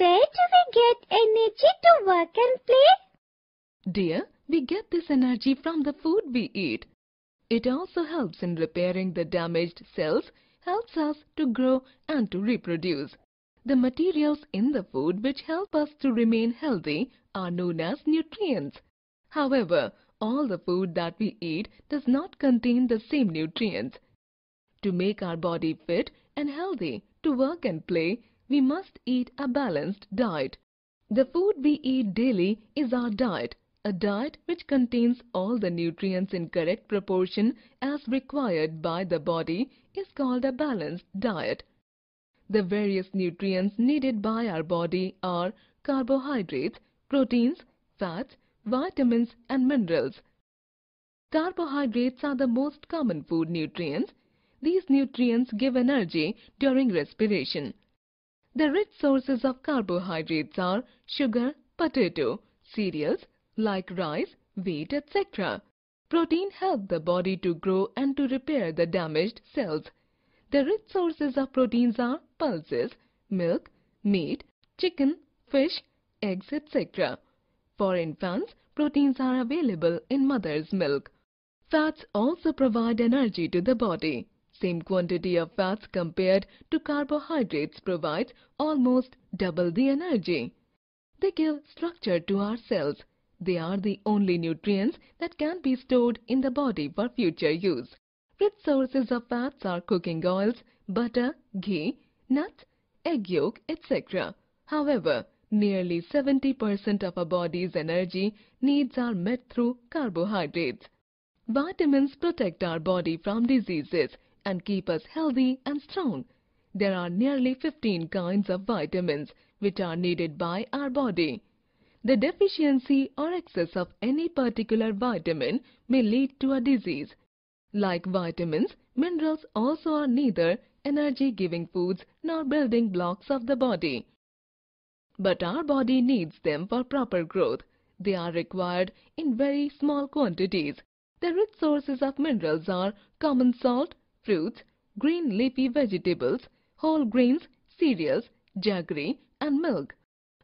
Where do we get energy to work and play? Dear, we get this energy from the food we eat. It also helps in repairing the damaged cells, helps us to grow and to reproduce. The materials in the food which help us to remain healthy are known as nutrients. However, all the food that we eat does not contain the same nutrients. To make our body fit and healthy to work and play, we must eat a balanced diet. The food we eat daily is our diet, a diet which contains all the nutrients in correct proportion as required by the body is called a balanced diet. The various nutrients needed by our body are carbohydrates, proteins, fats, vitamins and minerals. Carbohydrates are the most common food nutrients. These nutrients give energy during respiration. The rich sources of carbohydrates are sugar, potato, cereals like rice, wheat, etc. Protein help the body to grow and to repair the damaged cells. The rich sources of proteins are pulses, milk, meat, chicken, fish, eggs, etc. For infants, proteins are available in mother's milk. Fats also provide energy to the body. Same quantity of fats compared to carbohydrates provides almost double the energy. They give structure to our cells. They are the only nutrients that can be stored in the body for future use. Rich sources of fats are cooking oils, butter, ghee, nuts, egg yolk, etc. However, nearly 70% of our body's energy needs are met through carbohydrates. Vitamins protect our body from diseases and keep us healthy and strong. There are nearly 15 kinds of vitamins which are needed by our body. The deficiency or excess of any particular vitamin may lead to a disease. Like vitamins, minerals also are neither energy-giving foods nor building blocks of the body. But our body needs them for proper growth. They are required in very small quantities. The rich sources of minerals are common salt, fruits, green leafy vegetables, whole grains, cereals, jaggery and milk.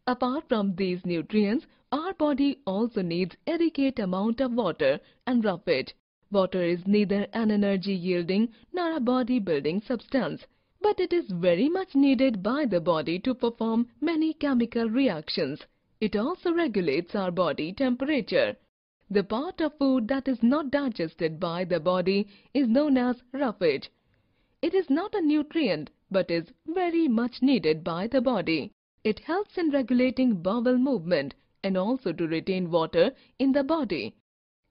Apart from these nutrients, our body also needs adequate amount of water and roughage. Water is neither an energy-yielding nor a body-building substance, but it is very much needed by the body to perform many chemical reactions. It also regulates our body temperature. The part of food that is not digested by the body is known as roughage. It is not a nutrient but is very much needed by the body. It helps in regulating bowel movement and also to retain water in the body.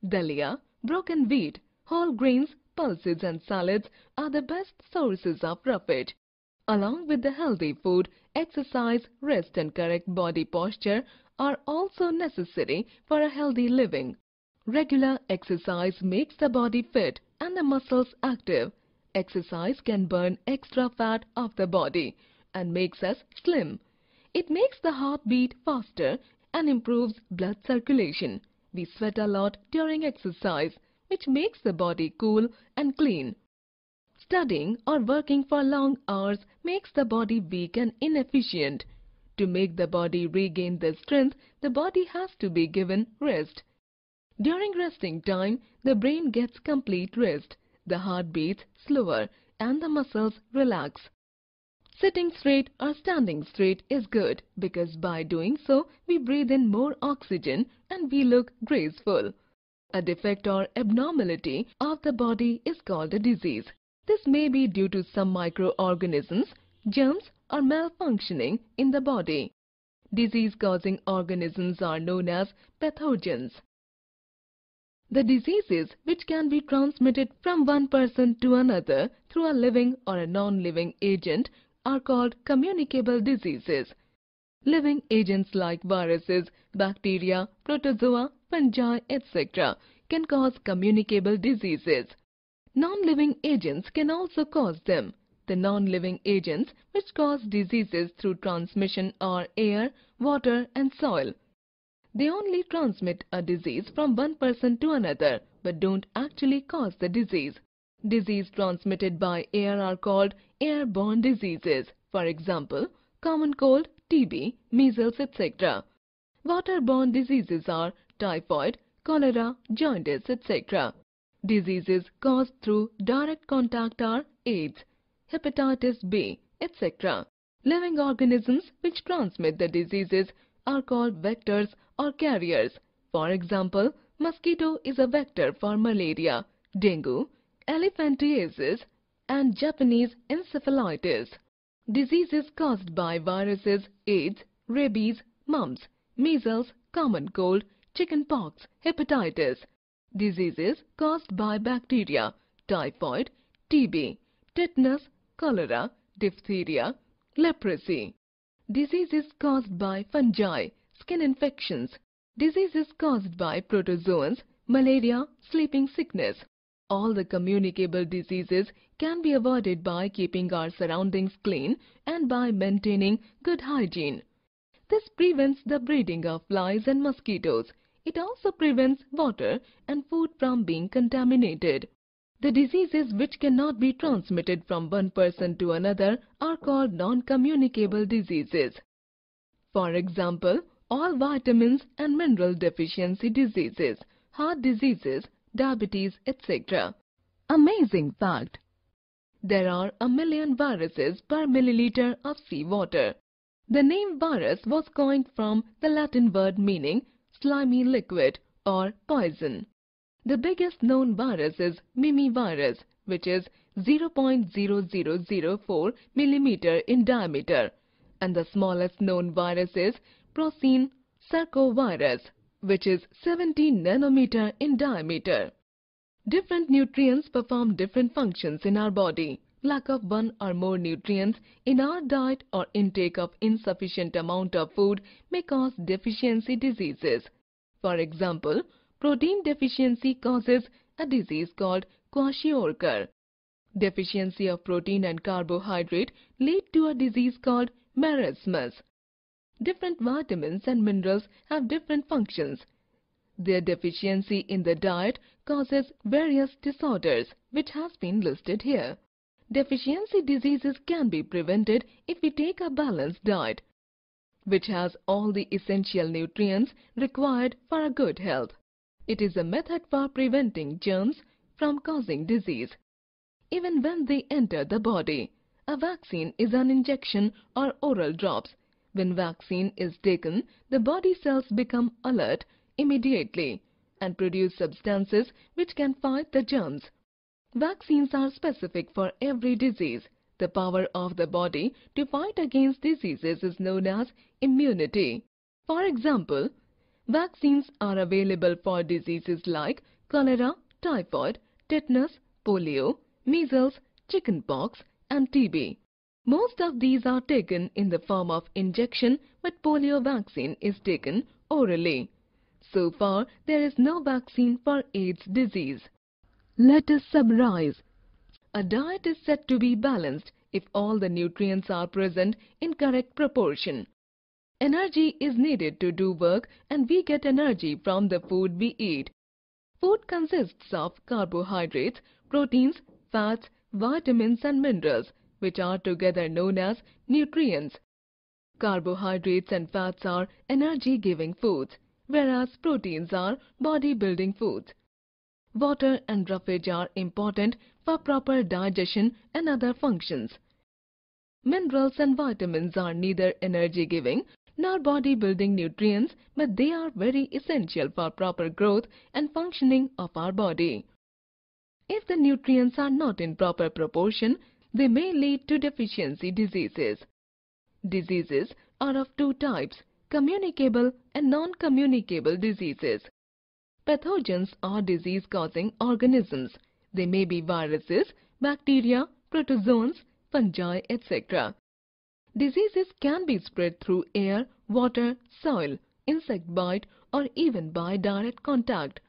Dalia, broken wheat, whole grains, pulses and salads are the best sources of roughage. Along with the healthy food, exercise, rest and correct body posture are also necessary for a healthy living. Regular exercise makes the body fit and the muscles active. Exercise can burn extra fat off the body and makes us slim. It makes the heart beat faster and improves blood circulation. We sweat a lot during exercise, which makes the body cool and clean. Studying or working for long hours makes the body weak and inefficient. To make the body regain the strength, the body has to be given rest. During resting time, the brain gets complete rest, the heart beats slower and the muscles relax. Sitting straight or standing straight is good because by doing so, we breathe in more oxygen and we look graceful. A defect or abnormality of the body is called a disease. This may be due to some microorganisms, germs or malfunctioning in the body. Disease-causing organisms are known as pathogens. The diseases which can be transmitted from one person to another through a living or a non-living agent are called communicable diseases. Living agents like viruses, bacteria, protozoa, fungi, etc. can cause communicable diseases. Non-living agents can also cause them. The non-living agents which cause diseases through transmission are air, water and soil. They only transmit a disease from one person to another but don't actually cause the disease. Disease transmitted by air are called airborne diseases. For example, common cold, TB, measles, etc. Waterborne diseases are typhoid, cholera, jaundice, etc. Diseases caused through direct contact are AIDS, hepatitis B, etc. Living organisms which transmit the diseases are called vectors or carriers. For example, mosquito is a vector for malaria, dengue, elephantiasis and Japanese encephalitis. Diseases caused by viruses AIDS, rabies, mumps, measles, common cold, chickenpox, hepatitis. Diseases caused by bacteria, typhoid, TB, tetanus, cholera, diphtheria, leprosy. Diseases caused by fungi, skin infections. Diseases caused by protozoans, malaria, sleeping sickness. All the communicable diseases can be avoided by keeping our surroundings clean and by maintaining good hygiene. This prevents the breeding of flies and mosquitoes. It also prevents water and food from being contaminated. The diseases which cannot be transmitted from one person to another are called non-communicable diseases. For example, all vitamins and mineral deficiency diseases, heart diseases, diabetes, etc. Amazing fact! There are a million viruses per milliliter of seawater. The name virus was coined from the Latin word meaning slimy liquid or poison. The biggest known virus is Mimivirus, which is 0.0004 millimeter in diameter, and the smallest known virus is Porcine circovirus, which is 17 nanometer in diameter. Different nutrients perform different functions in our body. Lack of one or more nutrients in our diet or intake of insufficient amount of food may cause deficiency diseases. For example, protein deficiency causes a disease called kwashiorkor. Deficiency of protein and carbohydrate lead to a disease called marasmus. Different vitamins and minerals have different functions. Their deficiency in the diet causes various disorders which has been listed here. Deficiency diseases can be prevented if we take a balanced diet, which has all the essential nutrients required for a good health. It is a method for preventing germs from causing disease. Even when they enter the body, a vaccine is an injection or oral drops. When vaccine is taken, the body cells become alert immediately and produce substances which can fight the germs. Vaccines are specific for every disease. The power of the body to fight against diseases is known as immunity. For example, vaccines are available for diseases like cholera, typhoid, tetanus, polio, measles, chickenpox and TB. Most of these are taken in the form of injection but polio vaccine is taken orally. So far, there is no vaccine for AIDS disease. Let us summarize. A diet is said to be balanced if all the nutrients are present in correct proportion. Energy is needed to do work and we get energy from the food we eat. Food consists of carbohydrates, proteins, fats, vitamins and minerals which are together known as nutrients. Carbohydrates and fats are energy-giving foods, whereas proteins are body-building foods. Water and roughage are important for proper digestion and other functions. Minerals and vitamins are neither energy-giving nor body-building nutrients but they are very essential for proper growth and functioning of our body. If the nutrients are not in proper proportion, they may lead to deficiency diseases. Diseases are of two types, communicable and non-communicable diseases. Pathogens are disease-causing organisms. They may be viruses, bacteria, protozoans, fungi, etc. Diseases can be spread through air, water, soil, insect bite or even by direct contact.